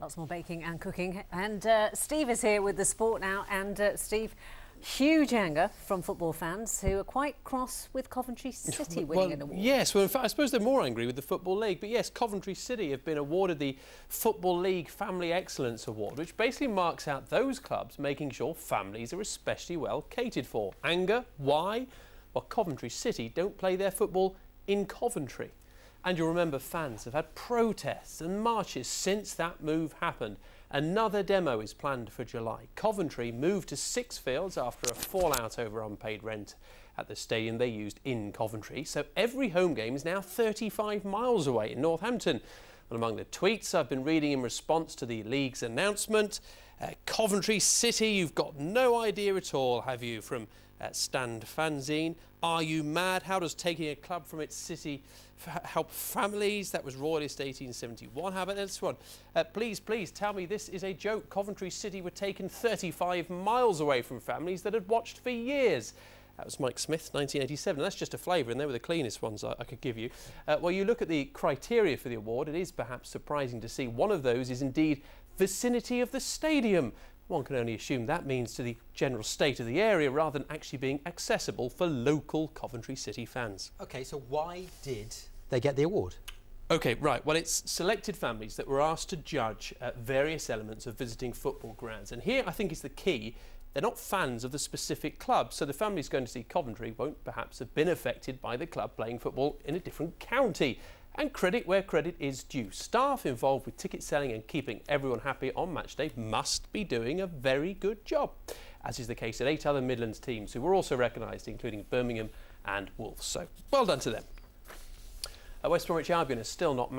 Lots more baking and cooking. And uh, Steve is here with the sport now. And uh, Steve, huge anger from football fans who are quite cross with Coventry City winning well, an award. Yes, well, in fact, I suppose they're more angry with the Football League. But yes, Coventry City have been awarded the Football League Family Excellence Award, which basically marks out those clubs making sure families are especially well catered for. Anger? Why? Well, Coventry City don't play their football in Coventry. And you'll remember fans have had protests and marches since that move happened. Another demo is planned for July. Coventry moved to Sixfields after a fallout over unpaid rent at the stadium they used in Coventry. So every home game is now 35 miles away in Northampton. And among the tweets I've been reading in response to the league's announcement, uh, Coventry City, you've got no idea at all, have you? From uh, Stand Fanzine. Are you mad? How does taking a club from its city help families? That was Royalist 1871. How about this one? Uh, please, please tell me this is a joke. Coventry City were taken 35 miles away from families that had watched for years. That was Mike Smith, 1987. That's just a flavour, and they were the cleanest ones I, I could give you. Uh, well, you look at the criteria for the award, it is perhaps surprising to see one of those is indeed vicinity of the stadium. One can only assume that means to the general state of the area rather than actually being accessible for local Coventry City fans. OK, so why did they get the award? OK, right. Well, it's selected families that were asked to judge uh, various elements of visiting football grounds. And here I think is the key. They're not fans of the specific club, so the families going to see Coventry won't perhaps have been affected by the club playing football in a different county and credit where credit is due. Staff involved with ticket selling and keeping everyone happy on match day must be doing a very good job, as is the case at eight other Midlands teams who were also recognised, including Birmingham and Wolves. So well done to them. West Bromwich Albion is still not